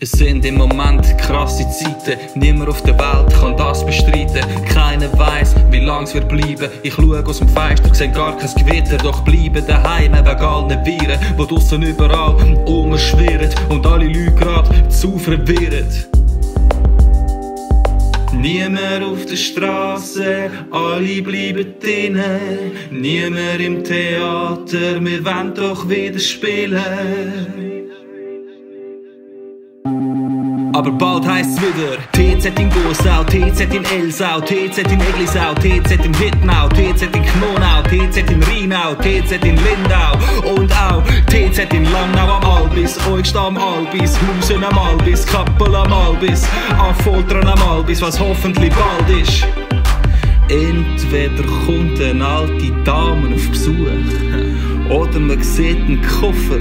Es sind im Moment krasse Zeiten, niemand auf der Welt kann das bestreiten. Keiner weiß, wie lang es wird bleiben. Ich schaue aus dem Fenster, sehe gar kein Gewitter, doch bleibe daheim wegen allen Viren, die draussen überall umschwirren und alle Leute gerade zu verwirren. Niemand auf der Straße, alle bleiben drinnen. Niemand im Theater, wir wollen doch wieder spielen. Aber bald heisst's wieder. TZ in Gosau, TZ in Elsau, TZ in Eglisau, TZ in Wittnau, TZ in Knonau, TZ in Rheinau, TZ in Lindau. Und auch TZ in Langnau am Albis, Eugst am Albis, Husen am Albis, Kappel am Albis, Affoltern am Albis, was hoffentlich bald ist. Entweder kommt eine alte Dame auf Besuch oder man sieht einen Koffer,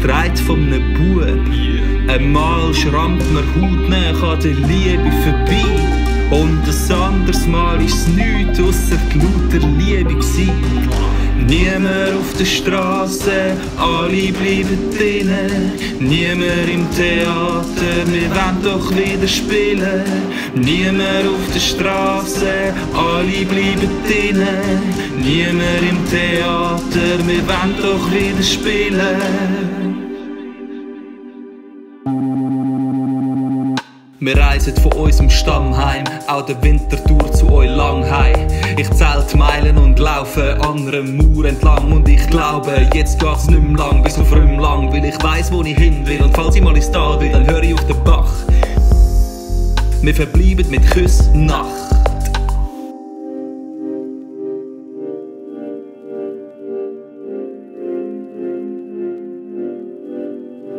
dreht von einem Bub. Einmal schrammt mir hautnah an der Liebe vorbei. Und ein anderes Mal ist es nichts ausser lauter Liebe gewesen. Niemand auf der Straße, alle bleiben drinnen. Niemand im Theater, wir wollen doch wieder spielen. Niemand auf der Straße, alle bleiben drinnen. Niemand im Theater, wir wollen doch wieder spielen. Wir reisen von unserem Stamm heim, auch der Wintertour zu euch lang heim. Ich zählt Meilen und laufe anderen Mauer entlang und ich glaube, jetzt geht's nicht mehr lang, bis auf lang, weil ich weiß, wo ich hin will und falls ich mal ins Tal will, dann höre ich auf den Bach. Wir verbleiben mit Küss Nacht.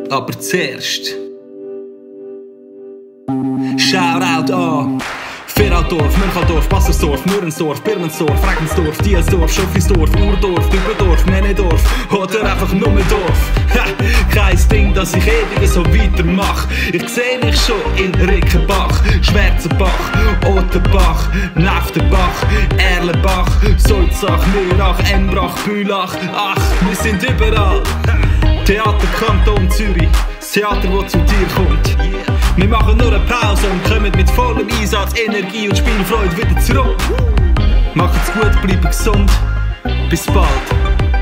Aber zuerst Shoutout an Feraldorf, Münchaldorf, Bassersdorf, Nürensdorf, Birmensdorf, Regensdorf, Dielsdorf, Schöffisdorf, Urdorf, Dübendorf, Männedorf oder einfach nur Dorf. Kein Ding, dass ich ewig so weitermach. Ich seh mich schon in Rickenbach, Schwerzenbach, Otterbach, Neftenbach, Erlenbach, Sulzach, Mürach, Embrach, Bülach. Ach, wir sind überall. Theater Kanton Zürich, das Theater, das zu dir kommt. Wir machen nur eine Pause Energie und Spielfreude wieder zurück. Macht's gut, bleibt gesund. Bis bald.